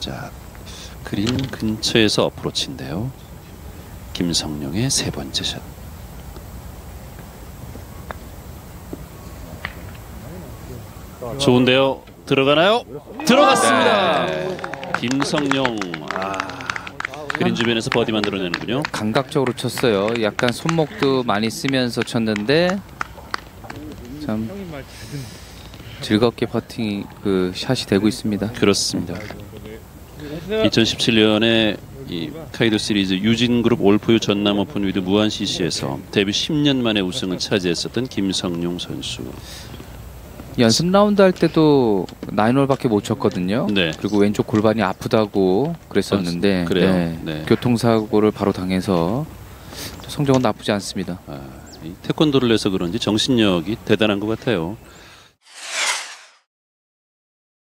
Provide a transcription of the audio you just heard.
자, 그린 근처에서 어프로치인데요. 김성룡의 세 번째 샷. 좋은데요. 들어가나요? 들어갔습니다. 김성룡 아, 그린 주변에서 버디 만들어내는군요. 감각적으로 쳤어요. 약간 손목도 많이 쓰면서 쳤는데 참 즐겁게 퍼팅 그 샷이 되고 있습니다. 그렇습니다. 2017년에 이 카이도 시리즈 유진그룹 올포유 전남 오픈 with 무안 CC에서 데뷔 10년 만에 우승을 차지했었던 김성용 선수. 연습 라운드 할 때도 nine홀밖에 못 쳤거든요. 네. 그리고 왼쪽 골반이 아프다고 그랬었는데 아, 그래요? 네. 네. 교통사고를 바로 당해서 또 성적은 나쁘지 않습니다. 아, 이 태권도를 해서 그런지 정신력이 대단한 것 같아요.